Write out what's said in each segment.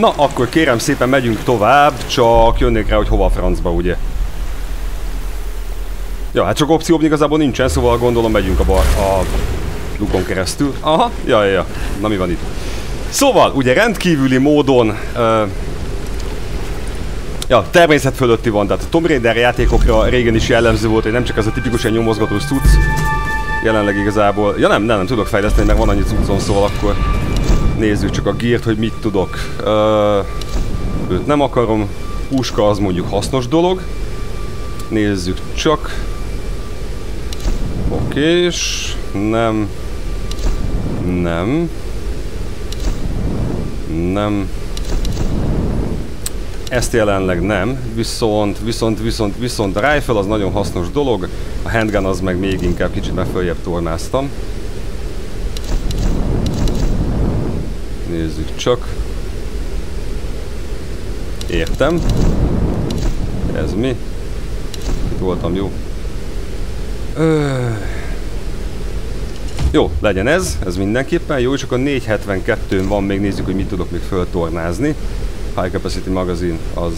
Na, akkor kérem szépen megyünk tovább, csak jönnék rá, hogy hova a francba, ugye? Ja, hát csak opció igazából nincsen, szóval gondolom megyünk a, bar, a lukon keresztül. Aha, ja, ja, ja. Na mi van itt? Szóval, ugye rendkívüli módon uh, Ja, természet fölötti van, tehát a Tomb Raider játékokra régen is jellemző volt, hogy nem csak ez a tipikusan nyomozgatós cucc, jelenleg igazából, ja nem, nem, nem tudok fejleszteni, mert van annyi cuccon, szóval akkor nézzük csak a gírt, hogy mit tudok. Őt nem akarom, puska az mondjuk hasznos dolog. Nézzük csak. Okés, nem, nem, nem, ezt jelenleg nem, viszont, viszont, viszont, viszont a rifle az nagyon hasznos dolog, a handgun az meg még inkább kicsit megföljebb tornáztam. Nézzük csak. Értem. Ez mi? Itt voltam, jó. Ö... Jó, legyen ez, ez mindenképpen jó, és akkor 472-n van, még nézzük, hogy mit tudok még föltornázni. High Capacity magazin az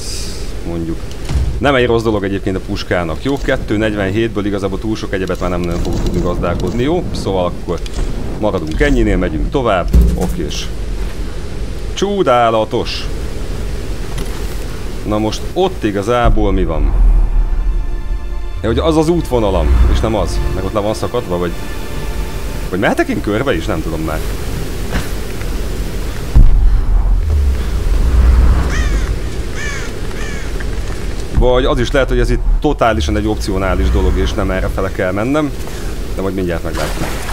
mondjuk nem egy rossz dolog egyébként a puskának. Jó, 247-ből igazából túl sok egyebet már nem nagyon fogok tudni gazdálkodni, jó? Szóval akkor maradunk ennyinél, megyünk tovább. Okés. Csúdálatos! Na most ott igazából mi van? Ja, hogy az az útvonalam, és nem az. Meg ott le van szakadva, vagy... Vagy mehetek én körbe is? Nem tudom már. Vagy az is lehet, hogy ez itt totálisan egy opcionális dolog, és nem erre fele kell mennem. De majd mindjárt meglátom.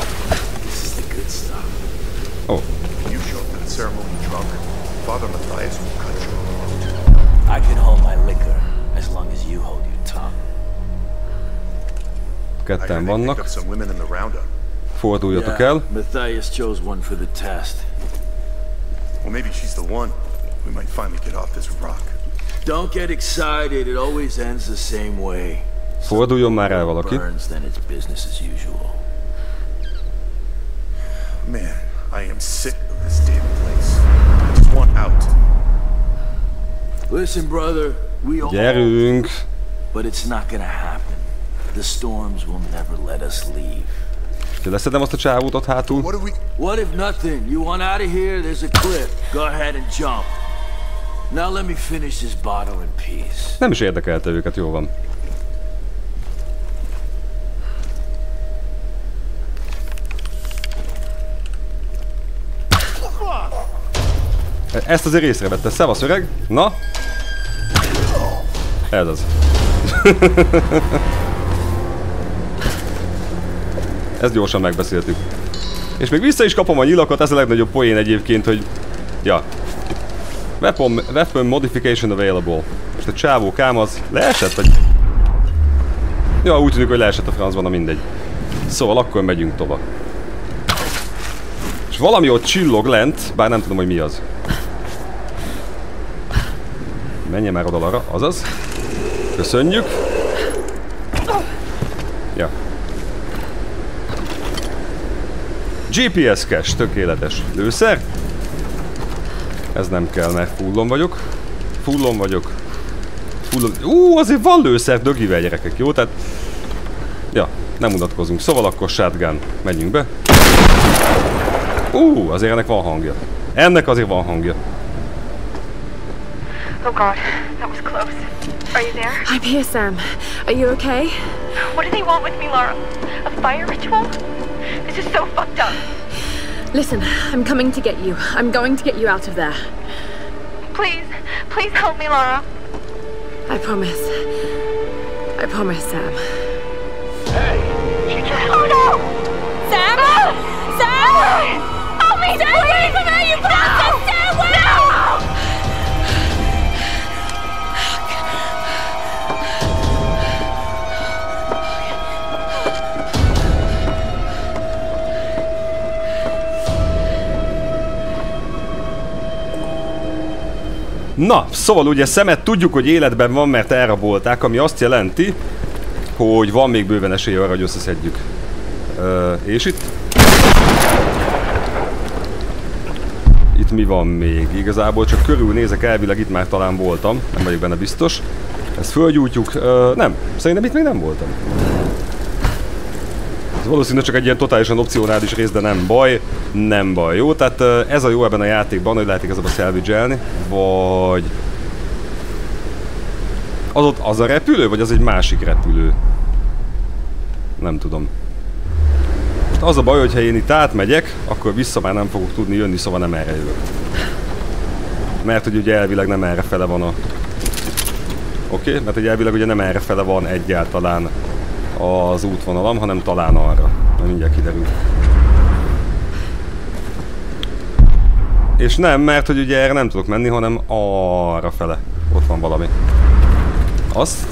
Ketten vannak. Forduljatok el. Matthias chose one for the test. Well, maybe she's the one. We might finally get off this rock. Don't get excited, it always ends the same way. Forduljon már el valaki. Then it's business as usual. Man, I am sick of this damn place. I just want out. Listen, brother, we all Gyerünk. But it's not gonna happen. The storms will never let us leave. Leszedem azt a csávót ott hátul. What, we... What if nothing? You want out of here? There's a cliff. Go ahead and jump. Now let me finish this bottle in peace. Nem is érdekelte őket, jó van. Ezt azért észrevette. Szevasz öreg. Na? Ez az. Ezt gyorsan megbeszéltük. És még vissza is kapom a nyilakat, ez a legnagyobb poén egyébként, hogy... Ja, Weapon, weapon modification available. Most a csávó kám az leesett, vagy... Ja, úgy tűnik, hogy leesett a francban, na mindegy. Szóval akkor megyünk tovább. És valami ott csillog lent, bár nem tudom, hogy mi az. Menjen már oda arra, azaz. Köszönjük. Ja. GPS cache, tökéletes. Lőszer? Ez nem kell, mert fullon vagyok. Fullon vagyok. Fullon... Ú, azért van lőszer dögivel gyerekek, jó? Tehát... Ja, nem unatkozunk. Szóval akkor shotgun. Menjünk be. Ú, azért ennek van hangja. Ennek azért van hangja. Oh god, that was close. Are you there? I'm here, Sam. Are you okay? What do they want with me, Laura? A fire ritual? This is so fucked up. Listen, I'm coming to get you. I'm going to get you out of there. Please, please help me, Laura. I promise. I promise, Sam. Na, szóval ugye szemet tudjuk, hogy életben van, mert elrabolták, ami azt jelenti, hogy van még bőven esély arra, hogy összeszedjük. Ö, és itt? itt mi van még. Igazából csak körülnézek, elvileg itt már talán voltam. Nem vagyok benne biztos. Ezt fölgyújtjuk. Ö, nem, szerintem itt még nem voltam. Ez valószínűleg csak egy ilyen totálisan opcionális rész, de nem baj. Nem baj, jó? Tehát ez a jó ebben a játékban, hogy lehet igazából salvage vagy... Az ott az a repülő, vagy az egy másik repülő? Nem tudom. Most az a baj, hogy ha én itt átmegyek, akkor vissza már nem fogok tudni jönni, szóval nem erre jövök. Mert hogy ugye elvileg nem erre fele van a... Oké, okay? mert hogy elvileg ugye nem erre fele van egyáltalán az útvonalam, hanem talán arra. Na mindjárt kiderül. És nem, mert hogy ugye erre nem tudok menni, hanem arra fele. Ott van valami. Azt...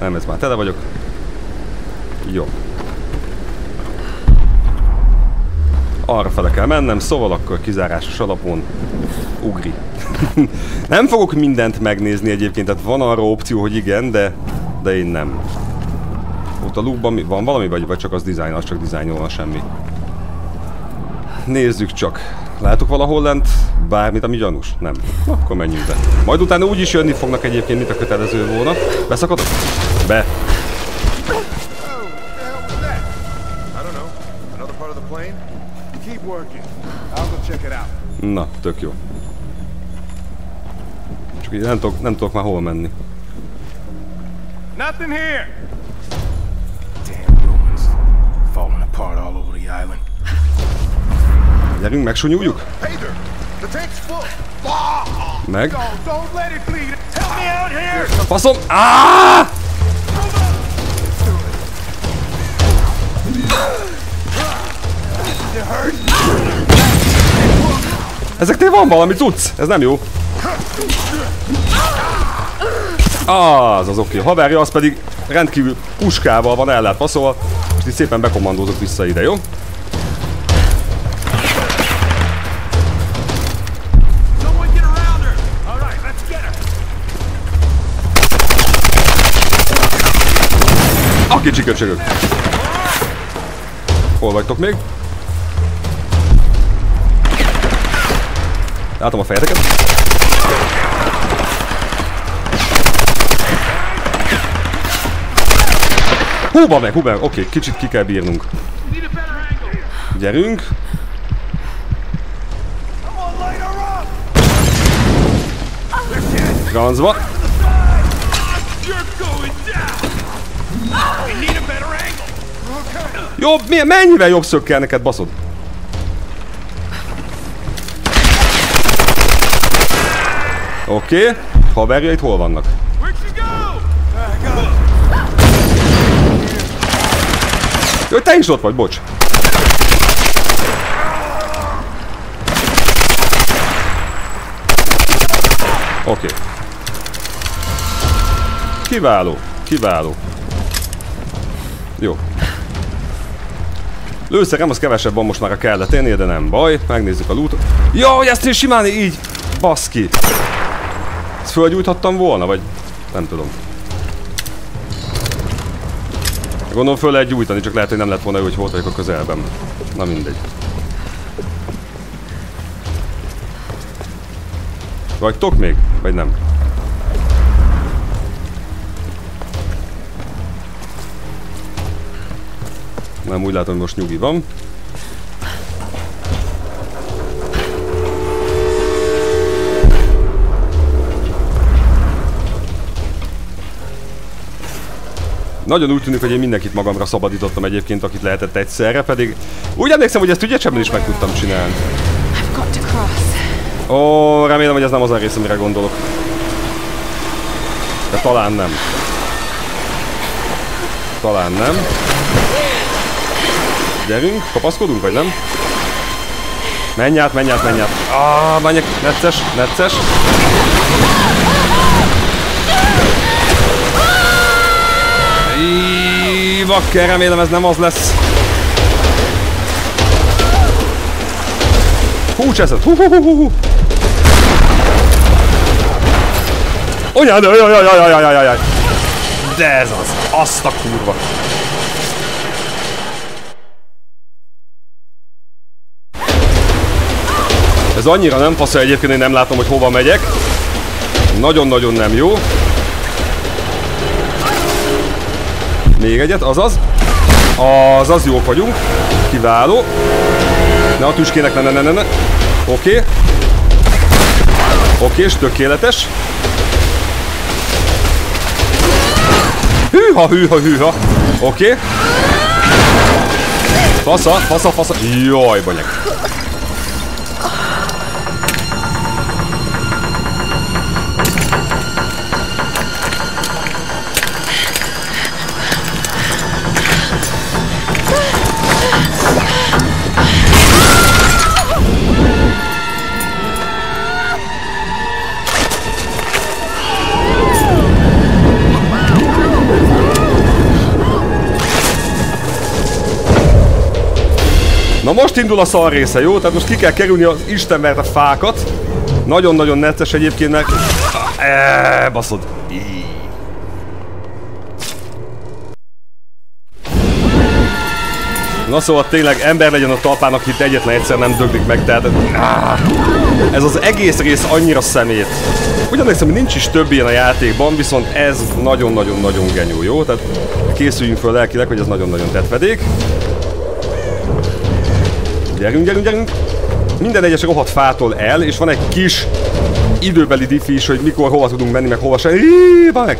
Nem, ez már tele vagyok. Jó. Arra fele kell mennem, szóval akkor kizárásos alapon ugri. nem fogok mindent megnézni egyébként, tehát van arra opció, hogy igen, de, de én nem. Ott a loopban van valami, vagy, vagy csak az design, az csak dizájnolva semmi. Nézzük csak. Látok valahol lent bármit, ami gyanús? Nem. Na, akkor menjünk be. Majd utána úgy is jönni fognak egyébként, mint a kötelező volna. Beszakadok? Be. Na, tök jó. Csak így nem tudok, nem tudok már hol menni. Nothing here! falling apart all over the island. Gyerünk, megsúnyuljuk? Meg. Faszom! Ah! Ezeknél van valami cucc, ez nem jó. Az az oké. Haverja az pedig rendkívül puskával van ellátva, szóval szépen bekommandózok vissza ide, jó? Kicsi köcsögök! Hol vagytok még? Látom a fejeteket. Húba meg, húba meg. Oké, okay, kicsit ki kell bírnunk. Gyerünk. Francba. Jobb, milyen, mennyivel jobb szög kell neked, baszod? Oké, okay. haverjait hol vannak? Jó, te is ott vagy, bocs. Oké. Okay. Kiváló, kiváló. Jó. Lőszerem az kevesebb van most már a kelleténél, de nem baj. Megnézzük a loot Jó, hogy ezt is simán így... Baszki. Ezt fölgyújthattam volna, vagy... Nem tudom. Gondolom föl lehet gyújtani, csak lehet, hogy nem lett volna jó, hogy hol vagyok a közelben. Na mindegy. Vagytok még? Vagy nem? Nem, úgy látom, hogy most nyugi van. Nagyon úgy tűnik, hogy én mindenkit magamra szabadítottam egyébként, akit lehetett egyszerre, pedig úgy emlékszem, hogy ezt ügyesebben is meg tudtam csinálni. Ó, remélem, hogy ez nem az a rész, amire gondolok. De talán nem. Talán nem. Gyerünk, kapaszkodunk, vagy nem? Menj át, menj át, menj át. Ah, menjek, necces, necces. Vakker, remélem ez nem az lesz. Hú, cseszett! Hú, hú, hú, hú, hú. Anyád, jaj, jaj, jaj, jaj, jaj, jaj. De ez az, azt a kurva. Ez annyira nem faszol egyébként, hogy nem látom, hogy hova megyek. Nagyon-nagyon nem jó. Még egyet, azaz. Azaz, jók vagyunk. Kiváló. Ne a tüskének, ne, ne, ne, ne, ne. Oké. Okay. Oké, okay, és tökéletes. Hűha, hűha, hűha. Oké. Okay. Fasza, fasza, fasza. Jaj, banyag. Na most indul a szar része, jó? Tehát most ki kell kerülni az a fákat. Nagyon-nagyon necces egyébként, mert... Eee, baszod. Na szóval tényleg ember legyen a talpán, akit egyetlen egyszer nem döglik meg, tehát... Ez az egész rész annyira szemét. Ugyan hiszem, hogy nincs is több ilyen a játékban, viszont ez nagyon-nagyon-nagyon genyó, jó? Tehát készüljünk föl lelkileg, hogy ez nagyon-nagyon tetvedék. Gyerünk, gyerünk, gyerünk! Minden egyes rohadt fától el, és van egy kis időbeli diffi is, hogy mikor hova tudunk menni, meg hova se. meg!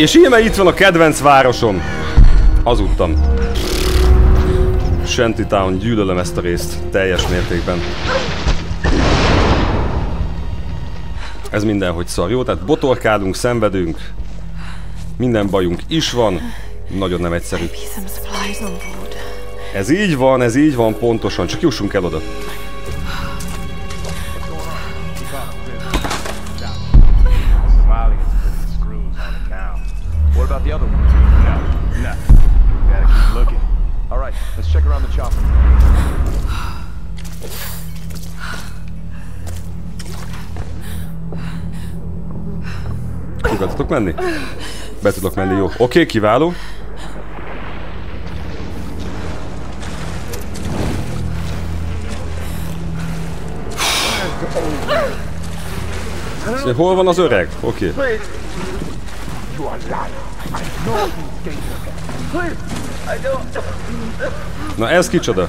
És íme itt van a kedvenc városom. Hazudtam. Shantytown, gyűlölöm ezt a részt teljes mértékben. Ez mindenhogy szar, jó? Tehát botorkálunk, szenvedünk. Minden bajunk is van. Nagyon nem egyszerű. Ez így van, ez így van pontosan. Csak jussunk el oda. Menni? Be tudok menni, jó. Oké, okay, kiváló. Hol van az öreg? Oké. Okay. Na ez kicsoda?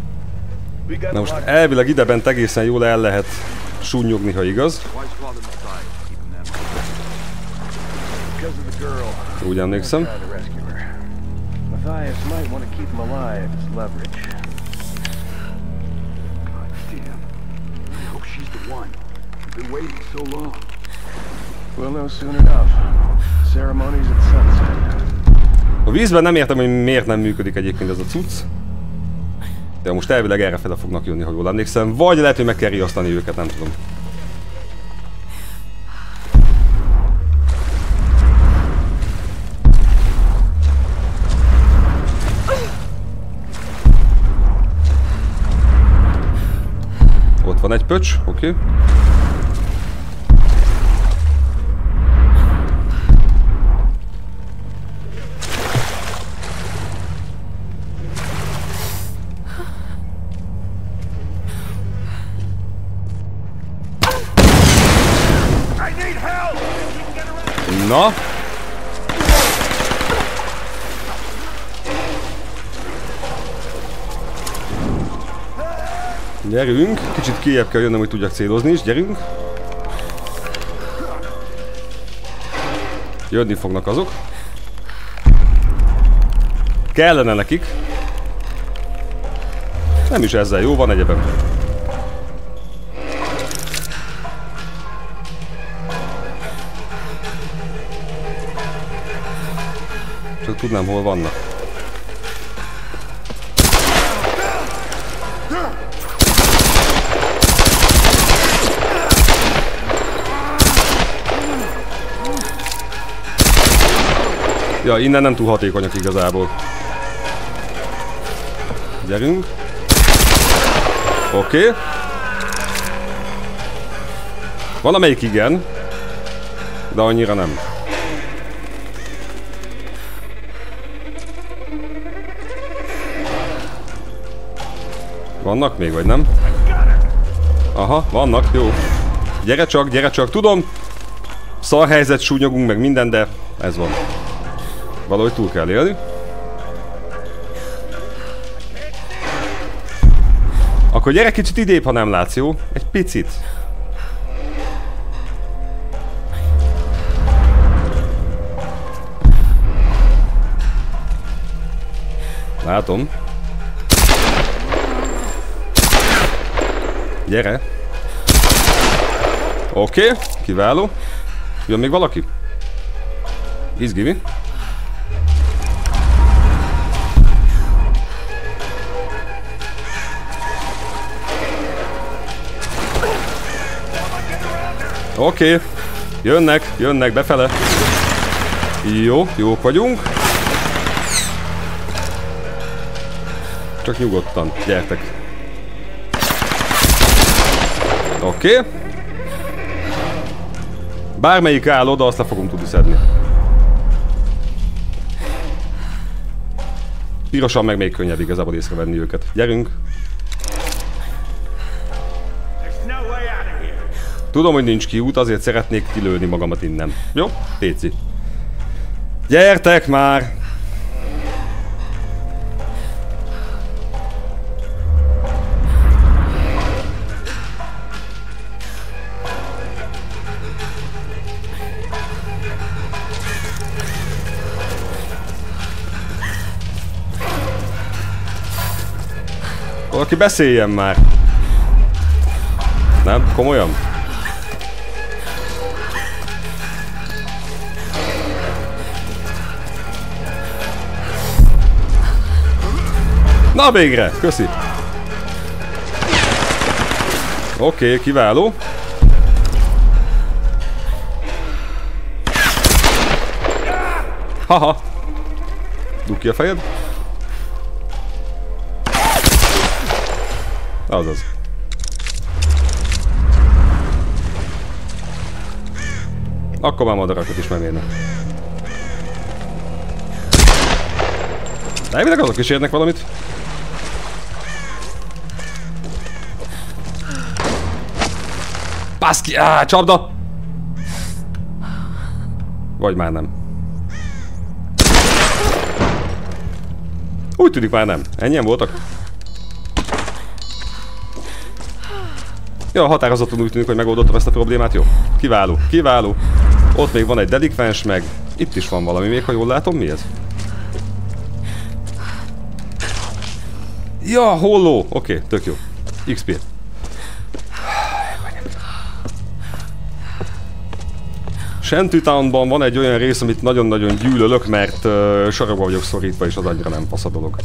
Na most elvileg idebent egészen jól el lehet súnyogni, ha igaz. Úgy emlékszem. Matthias might want to keep him alive as leverage. God damn. I hope she's the one. We've been waiting so long. We'll know soon enough. Ceremonies at sunset. A vízben nem értem, hogy miért nem működik egyébként ez a cucc. De most elvileg erre fele fognak jönni, ha jól emlékszem. Vagy lehet, hogy meg kell riasztani őket, nem tudom. Ott van egy pöcs, oké. Okay. Gyerünk, kicsit kijebb kell jönnöm, hogy tudjak célozni is, gyerünk. Jönni fognak azok. Kellene nekik. Nem is ezzel jó, van egyebem. Csak tudnám, hol vannak. Ja, innen nem túl hatékonyak igazából. Gyerünk. Oké. Okay. Van amelyik igen. De annyira nem. Vannak még, vagy nem? Aha, vannak, jó. Gyere csak, gyere csak, tudom. Szar helyzet, súnyogunk meg minden, de ez van. Valahogy túl kell élni. Akkor gyere kicsit idébb, ha nem látsz, jó? Egy picit. Látom. Gyere. Oké, okay, kiváló. Jön még valaki? Izgivi. Oké. Okay. Jönnek, jönnek befele. Jó, jók vagyunk. Csak nyugodtan, gyertek. Oké. Okay. Bármelyik áll oda, azt le fogom tudni szedni. Pirosan meg még könnyebb igazából észrevenni őket. Gyerünk! Tudom, hogy nincs kiút, azért szeretnék kilőni magamat innen. Jó? Péci. Gyertek már! Valaki beszéljen már! Nem? Komolyan? Na végre! Köszi! Oké, okay, kiváló. Haha! Dug ki a fejed. Azaz. Akkor már madarakat is megérnek. Elvileg azok is érnek valamit. Baszki! Á, csapda! Vagy már nem. Úgy tűnik már nem. Ennyien voltak? Ja, határozottan úgy tűnik, hogy megoldottam ezt a problémát. Jó. Kiváló, kiváló. Ott még van egy delikvens, meg itt is van valami még, ha jól látom. Mi ez? Ja, holló! Oké, okay, tök jó. XP. Shantytownban van egy olyan rész, amit nagyon-nagyon gyűlölök, mert uh, sarokba vagyok szorítva, és az annyira nem fasz a dolog.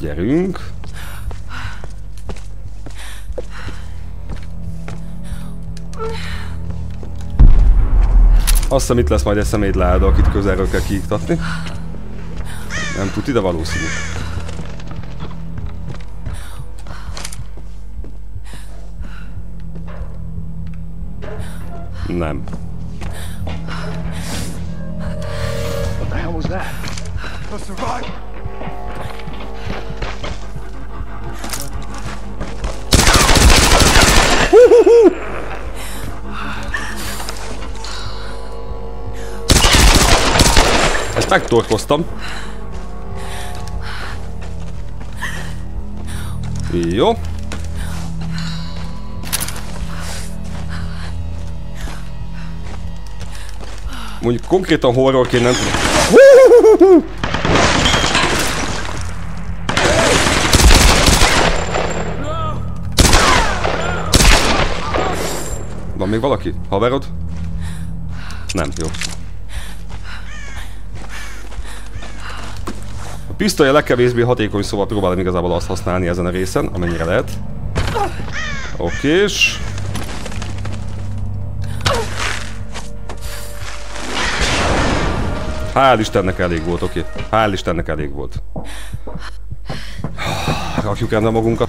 Gyerünk. Azt hiszem itt lesz majd egy szemétláda, akit közelről kell kiiktatni. Nem tud ide valószínű. Nem. What the hell was that? A survivor. Ezt megtorkoztam. Jó. Mondjuk konkrétan horrorként nem. Van még valaki? Haverod? Nem, jó. A pisztoly a legkevésbé hatékony, szóval próbálom igazából azt használni ezen a részen, amennyire lehet. Okés. Hál' Istennek elég volt, oké. Hál' Istennek elég volt. Rakjuk rendbe magunkat.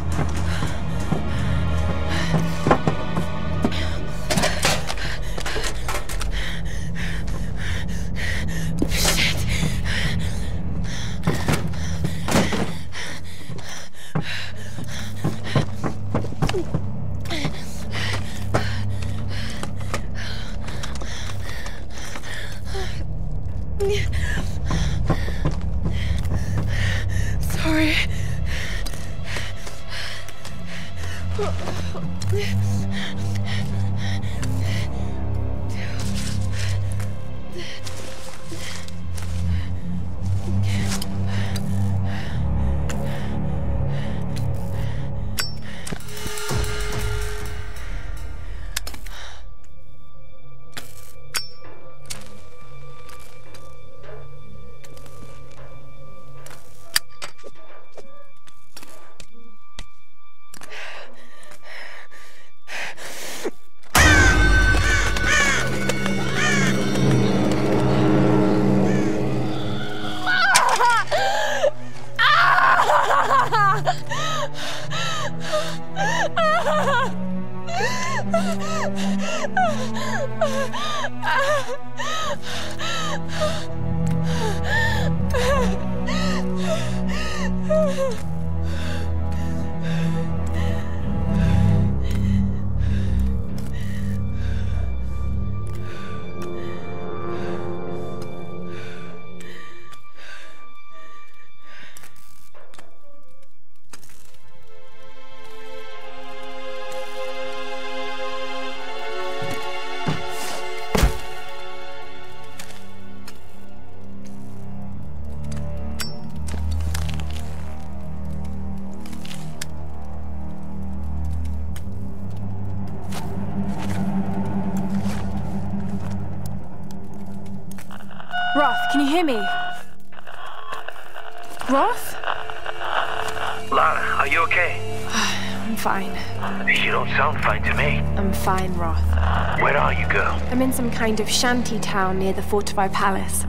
I'm in some kind of shanty town near the fortified palace.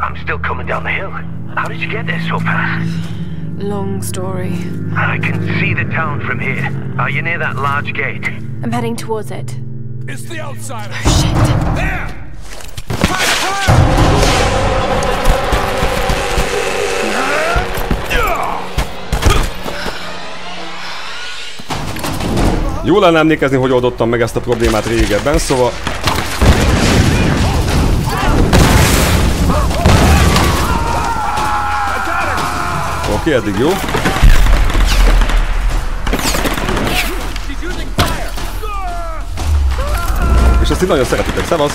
I'm still coming down the hill. How did you get there so fast? Long story. I can see the town from here. Are you near that large gate? I'm heading towards it. It's the outsider. Oh, shit. There! Fire! Fire! Jól lenne emlékezni, hogy oldottam meg ezt a problémát régebben, szóval... Oké, eddig jó. És ezt itt nagyon szeretitek, szevasz!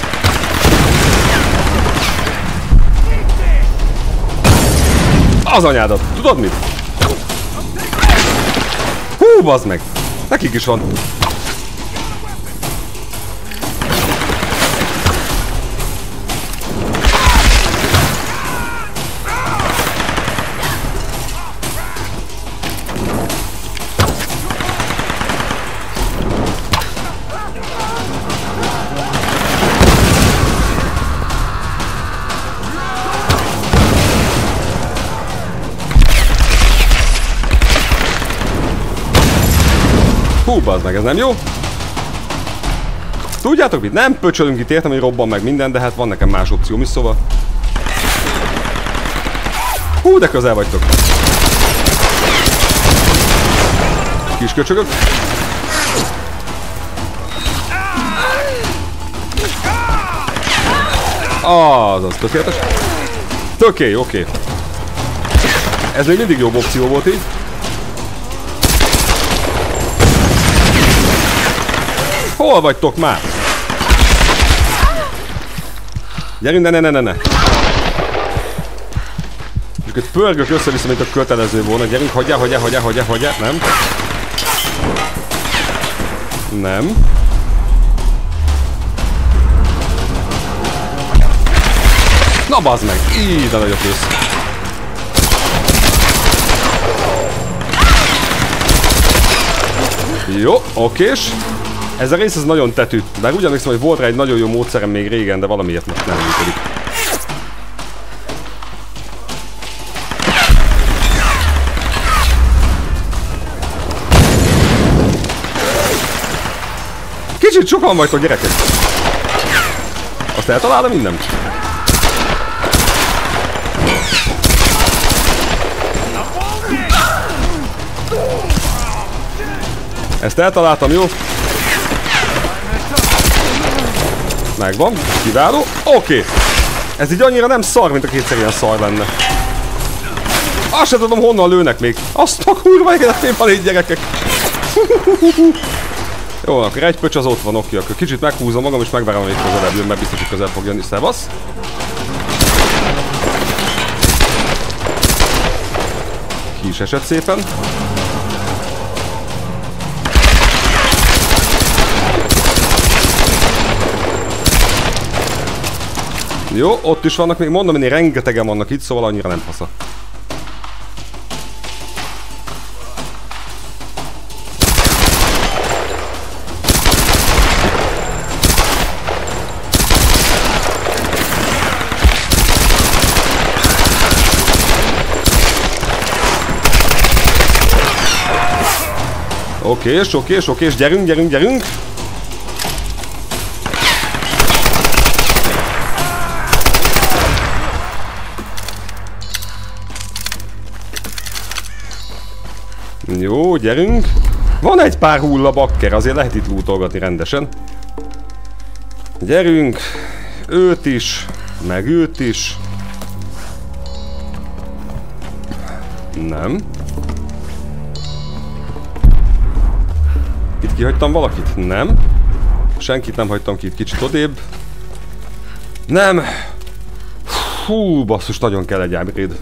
Az anyádat! Tudod mit? Hú, bazd meg! Nekik is van. Bazd meg, ez nem jó. Tudjátok mit? Nem pöcsölünk itt, értem, hogy robban meg minden, de hát van nekem más opcióm is, szóval... Hú, de közel vagytok. Kis köcsögök. Az, az tökéletes. Oké, oké. Ez még mindig jobb opció volt így. Hol vagytok már? Gyerünk, ne, ne, ne, ne, ne. És itt pörgök össze-vissza, mint a kötelező volna. Gyerünk, hagyjál, hagyjál, hagyjál, hagyjál, hagyjál. Nem. Nem. Na bazd meg! Így, de nagyot lősz. Jó, okés. Ez a rész ez nagyon tetű. Úgy emlékszem, hogy volt rá egy nagyon jó módszerem még régen, de valamiért most nem működik. Kicsit sokan vagytok gyerekek. Azt eltalálom minden? Ezt eltaláltam, jó? Megvan, kiváló. Oké. Okay. Ez így annyira nem szar, mint a kétszer ilyen szar lenne. Azt sem tudom, honnan lőnek még. Azt a kurva életén van így gyerekek. Jó, akkor egy pöcs az ott van, oké, akkor kicsit meghúzom magam és megvárom, hogy közelebb jön, mert biztos, hogy közel fog jönni. Szevasz. Ki is esett szépen. Jó, ott is vannak még, mondom, hogy rengetegen vannak itt, szóval annyira nem fasza. Oké, és oké, és oké, és gyerünk, gyerünk, gyerünk! Jó, gyerünk. Van egy pár hulla bakker, azért lehet itt lootolgatni rendesen. Gyerünk. Őt is, meg őt is. Nem. Itt kihagytam valakit? Nem. Senkit nem hagytam ki itt kicsit odébb. Nem. Hú, basszus, nagyon kell egy upgrade.